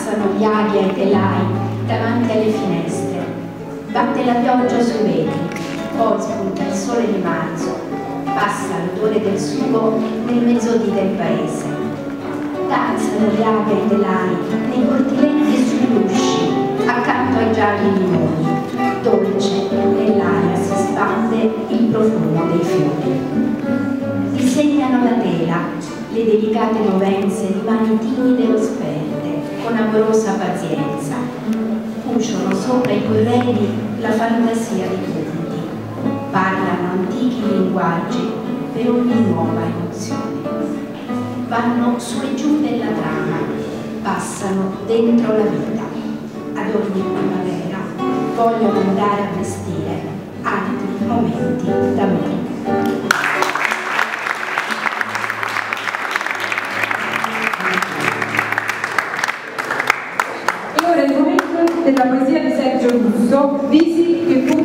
danzano gli aghi e telai davanti alle finestre. Batte la pioggia sui vetri, poi spunta il sole di marzo, passa l'odore del sugo nel mezzodì del paese. Danzano aghi e telai nei cortiletti e sugli usci, accanto ai gialli limoni. Dolce nell'aria si spande il profumo dei fiori. Disegnano la tela le delicate movenze di mani timide o sperte, con amorosa pazienza. Cuciono sopra i corredi la fantasia di tutti. Parlano antichi linguaggi per ogni nuova emozione. Vanno su e giù nella trama, passano dentro la vita. Ad ogni primavera vogliono andare a vestire altri momenti d'amore. de la poesía di Sergio Russo, Visi che fu